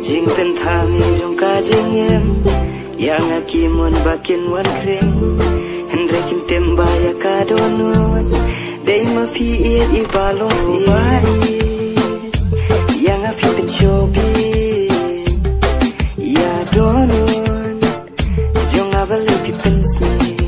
Jing penthang izong ka jing yem, Yang akimon bakin wan kreng Henry kim temba ya ka donon Day ma fi it i balong si Yang api penchobi Ya donon Jong abali pi pens me